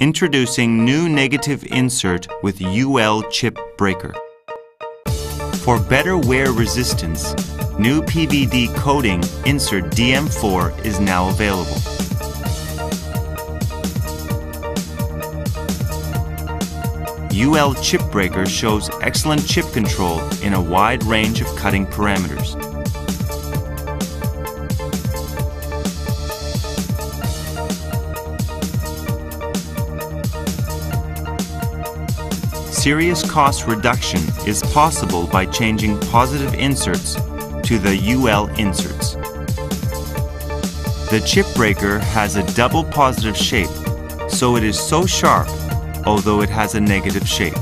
Introducing new negative insert with UL chip breaker. For better wear resistance, new PVD coating insert DM4 is now available. UL chip breaker shows excellent chip control in a wide range of cutting parameters. Serious cost reduction is possible by changing positive inserts to the UL inserts. The chip breaker has a double positive shape, so it is so sharp, although it has a negative shape.